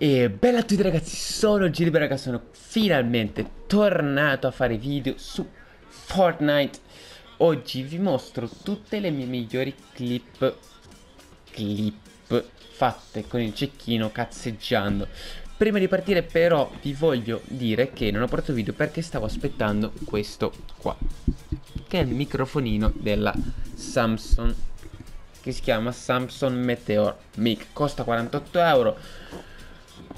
E bella a tutti ragazzi, sono Gilbert ragazzi, sono finalmente tornato a fare video su Fortnite. Oggi vi mostro tutte le mie migliori clip Clip fatte con il cecchino cazzeggiando. Prima di partire però vi voglio dire che non ho portato video perché stavo aspettando questo qua Che è il microfonino della Samsung Che si chiama Samsung Meteor Mic. Costa 48 euro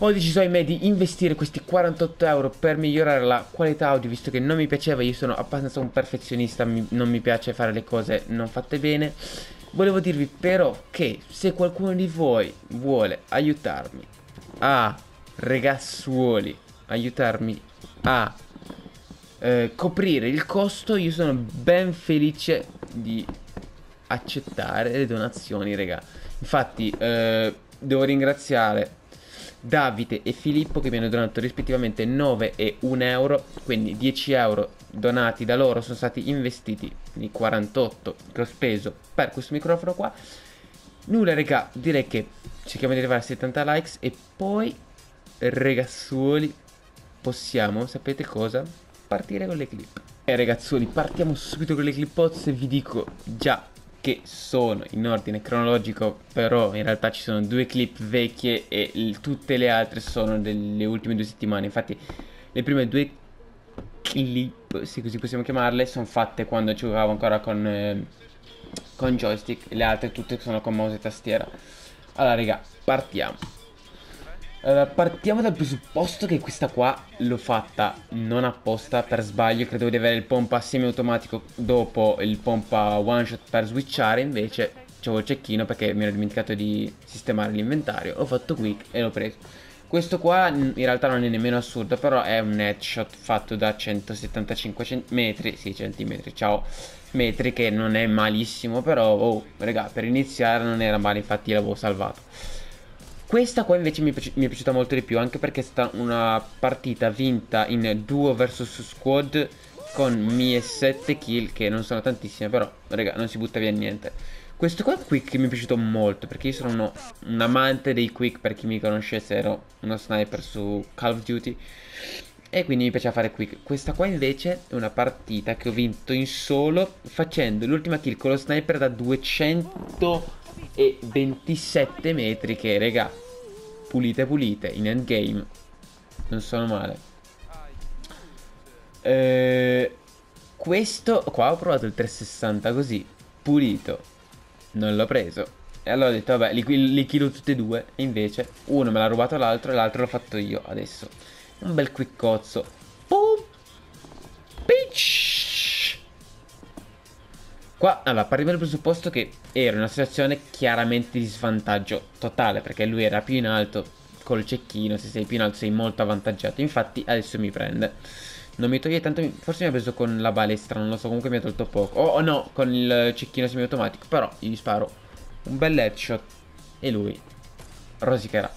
ho deciso ahimè di investire questi 48 euro per migliorare la qualità audio visto che non mi piaceva, io sono abbastanza un perfezionista, mi, non mi piace fare le cose non fatte bene. Volevo dirvi però che se qualcuno di voi vuole aiutarmi a ragazzuoli, aiutarmi a eh, coprire il costo, io sono ben felice di accettare le donazioni, raga. Infatti, eh, devo ringraziare Davide e Filippo che mi hanno donato rispettivamente 9 e 1 euro, quindi 10 euro donati da loro sono stati investiti, quindi 48 che ho speso per questo microfono qua. Nulla regà, direi che cerchiamo di arrivare a 70 likes e poi ragazzuoli possiamo, sapete cosa? Partire con le clip. E ragazzuoli, partiamo subito con le clipozze, vi dico già che sono in ordine cronologico, però in realtà ci sono due clip vecchie e tutte le altre sono delle ultime due settimane. Infatti le prime due clip, se così possiamo chiamarle, sono fatte quando giocavo ancora con, eh, con joystick, le altre tutte sono con mouse e tastiera. Allora raga, partiamo. Partiamo dal presupposto che questa qua l'ho fatta non apposta per sbaglio Credevo di avere il pompa semi-automatico dopo il pompa one shot per switchare Invece c'avevo il cecchino perché mi ero dimenticato di sistemare l'inventario Ho fatto quick e l'ho preso. Questo qua in realtà non è nemmeno assurdo Però è un headshot fatto da 175 metri Sì centimetri, ciao Metri che non è malissimo Però oh raga per iniziare non era male Infatti l'avevo salvato questa qua invece mi, mi, è piaciuta molto di più Anche perché è stata una partita vinta in duo vs squad Con mie 7 kill Che non sono tantissime però raga non si butta via niente. Questo qua quick mi è piaciuto molto Perché io sono uno, un amante dei quick Per chi mi conoscesse ero uno sniper su Call of Duty e quindi mi piaceva fare quick. Questa qua invece è una partita che ho vinto in solo Facendo l'ultima kill con lo sniper da 200 e 27 metri che, raga, pulite pulite in endgame. Non sono male. Eh, questo qua ho provato il 360 così, pulito. Non l'ho preso. E allora ho detto, vabbè, li, li chilo tutti e due. E invece uno me l'ha rubato l'altro e l'altro l'ho fatto io adesso. Un bel quiccozzo. Boom. Qua, allora, partiamo dal presupposto che era una situazione chiaramente di svantaggio totale, perché lui era più in alto col cecchino, se sei più in alto sei molto avvantaggiato, infatti adesso mi prende. Non mi toglie tanto, forse mi ha preso con la balestra, non lo so, comunque mi ha tolto poco. Oh, oh no, con il cecchino semiautomatico, però gli sparo un bel headshot e lui rosicherà.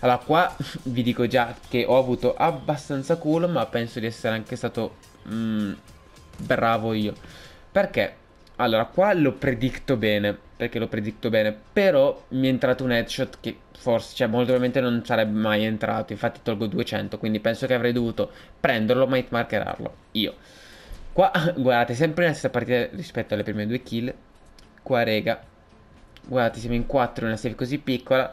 Allora, qua vi dico già che ho avuto abbastanza culo, ma penso di essere anche stato mm, bravo io. Perché allora, qua lo predicto bene, perché lo predicto bene, però mi è entrato un headshot che forse, cioè molto probabilmente non sarebbe mai entrato, infatti tolgo 200, quindi penso che avrei dovuto prenderlo ma hitmarkerarlo, io. Qua, guardate, sempre nella stessa partita rispetto alle prime due kill, qua rega, guardate siamo in 4 in una save così piccola,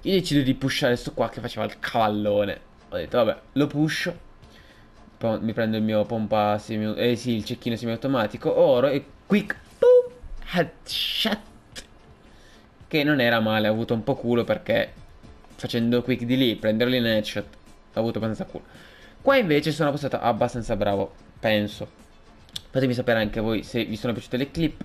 io decido di pushare sto qua che faceva il cavallone, ho detto vabbè, lo pusho, mi prendo il mio pompa semi, eh sì, il cecchino semiautomatico, oro e quick headshot che non era male, ha avuto un po' culo perché facendo quick di lì, prenderli in headshot, ha avuto abbastanza culo. Qua invece sono stato abbastanza bravo, penso. Fatemi sapere anche voi se vi sono piaciute le clip.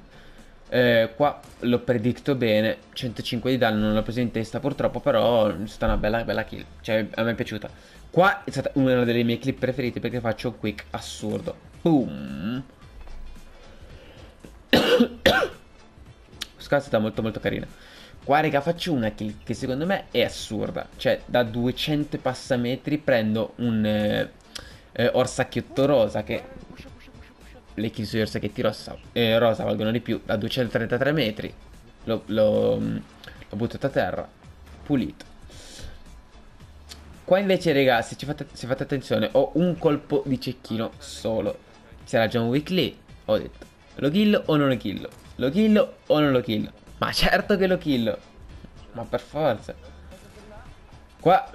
Eh, qua l'ho predicto bene, 105 di danno, non l'ho preso in testa purtroppo, però è stata una bella, bella kill, cioè a me è piaciuta. Qua è stata una delle mie clip preferite perché faccio un quick assurdo. Boom. Scusate, è stata molto molto carina. Qua raga faccio una kill che secondo me è assurda. Cioè da 200 passametri prendo un eh, eh, orsacchiotto rosa che... Le kill sugli orsacchietti rosa, eh, rosa valgono di più. Da 233 metri l'ho, buttato a terra. Pulito. Qua invece, raga, se, fate, se fate attenzione, ho un colpo di cecchino solo. Se era John Wick lì, ho detto, lo killo o non lo killo? Lo killo o non lo killo? Ma certo che lo killo. Ma per forza. Qua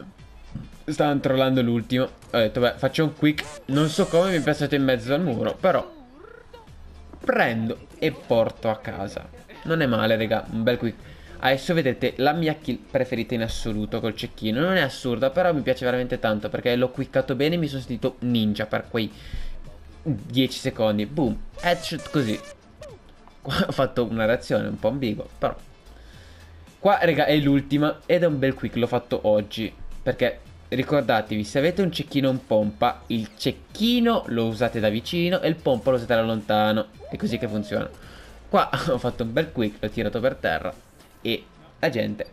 stavano trollando l'ultimo. Ho detto, beh, faccio un quick. Non so come mi è passato in mezzo al muro, però prendo e porto a casa. Non è male, raga, un bel quick. Adesso vedete la mia kill preferita in assoluto col cecchino. Non è assurda, però mi piace veramente tanto perché l'ho quickato bene e mi sono sentito ninja per quei 10 secondi. Boom, headshot così. Qua ho fatto una reazione un po' ambigua, però. Qua, raga, è l'ultima ed è un bel quick, l'ho fatto oggi. Perché ricordatevi, se avete un cecchino in pompa, il cecchino lo usate da vicino e il pompa lo usate da lontano. È così che funziona. Qua ho fatto un bel quick, l'ho tirato per terra e la gente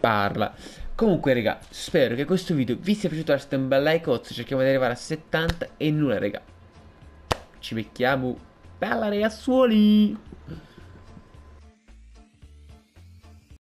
parla. Comunque, raga, spero che questo video vi sia piaciuto. Lasciate un bel like, cerchiamo di arrivare a 70 e nulla, raga. Ci becchiamo. Pelare é suorinho.